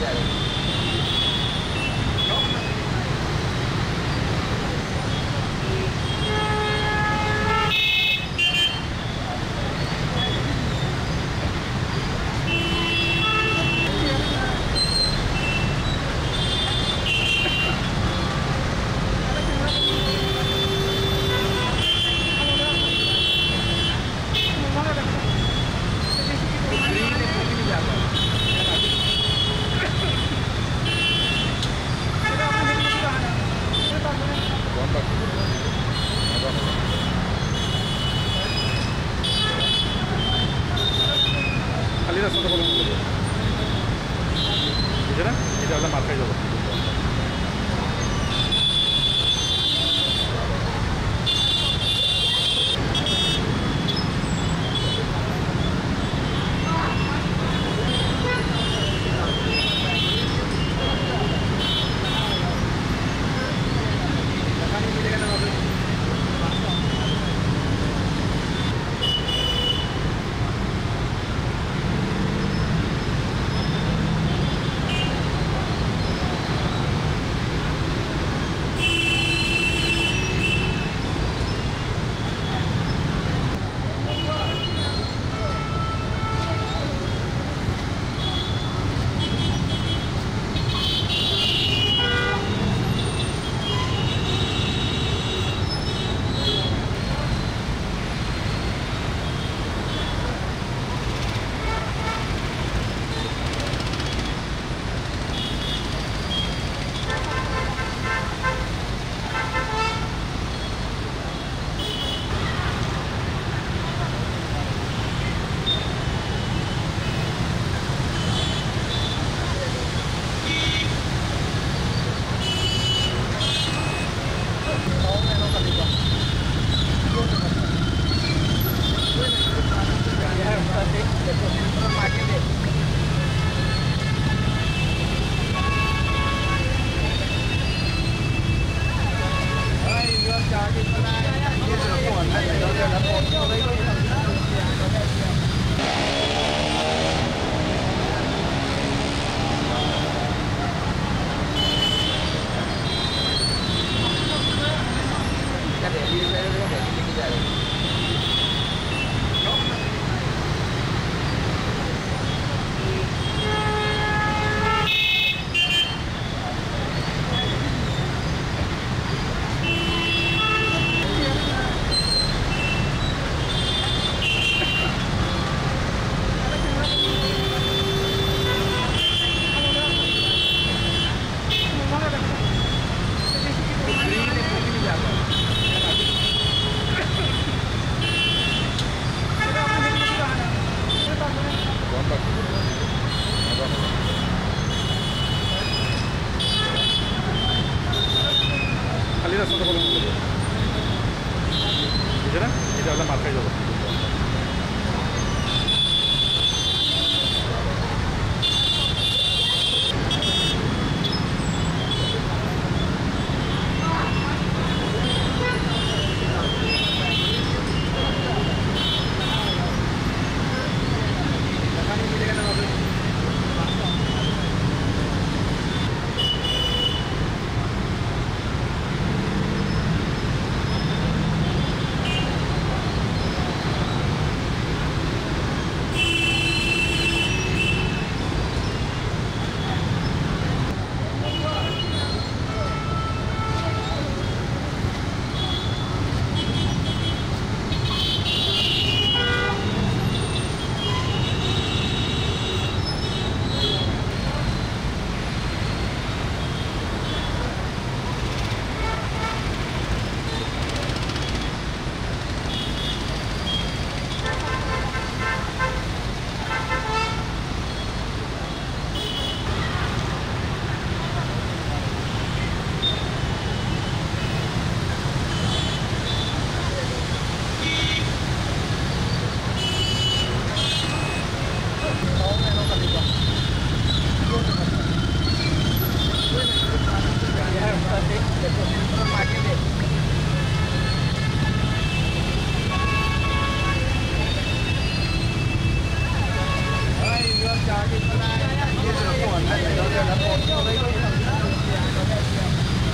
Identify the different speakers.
Speaker 1: 现在的。やる。